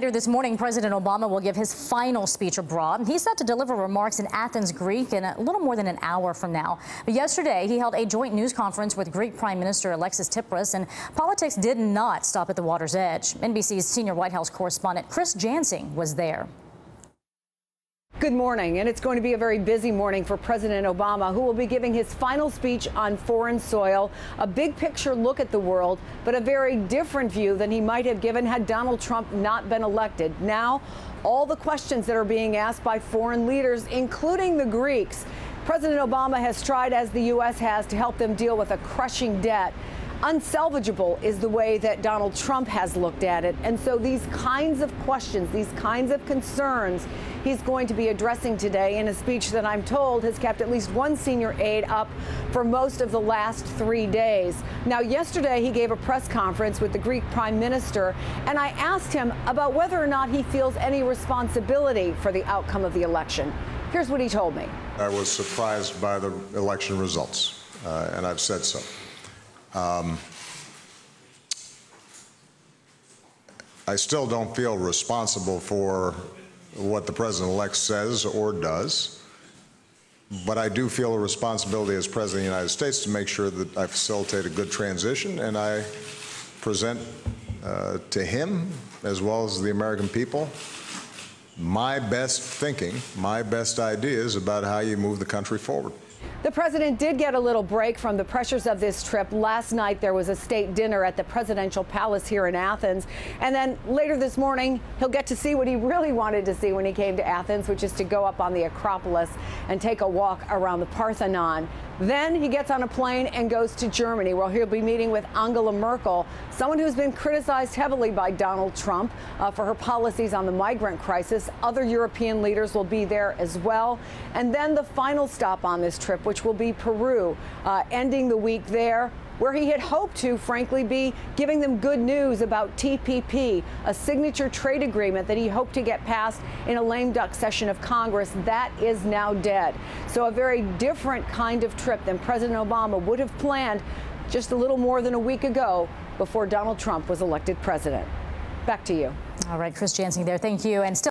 Later this morning, President Obama will give his final speech abroad. He's set to deliver remarks in Athens, Greece, in a little more than an hour from now. But yesterday, he held a joint news conference with Greek Prime Minister Alexis Tsipras, and politics did not stop at the water's edge. NBC's senior White House correspondent Chris Jansing was there. Good morning, and it's going to be a very busy morning for President Obama, who will be giving his final speech on foreign soil. A big picture look at the world, but a very different view than he might have given had Donald Trump not been elected. Now, all the questions that are being asked by foreign leaders, including the Greeks. President Obama has tried, as the U.S. has, to help them deal with a crushing debt unsalvageable is the way that Donald Trump has looked at it. And so these kinds of questions, these kinds of concerns, he's going to be addressing today in a speech that I'm told has kept at least one senior aide up for most of the last three days. Now, yesterday he gave a press conference with the Greek prime minister, and I asked him about whether or not he feels any responsibility for the outcome of the election. Here's what he told me. I was surprised by the election results, uh, and I've said so. Um, I still don't feel responsible for what the president-elect says or does, but I do feel a responsibility as president of the United States to make sure that I facilitate a good transition and I present uh, to him as well as the American people my best thinking, my best ideas about how you move the country forward. The president did get a little break from the pressures of this trip. Last night, there was a state dinner at the presidential palace here in Athens. And then later this morning, he'll get to see what he really wanted to see when he came to Athens, which is to go up on the Acropolis and take a walk around the Parthenon. Then he gets on a plane and goes to Germany, where he'll be meeting with Angela Merkel, someone who's been criticized heavily by Donald Trump uh, for her policies on the migrant crisis. Other European leaders will be there as well. And then the final stop on this trip, which will be Peru, uh, ending the week there where he had hoped to, frankly, be giving them good news about TPP, a signature trade agreement that he hoped to get passed in a lame duck session of Congress. That is now dead. So, a very different kind of trip than President Obama would have planned just a little more than a week ago before Donald Trump was elected president. Back to you. All right, Chris Jansing there. Thank you. And still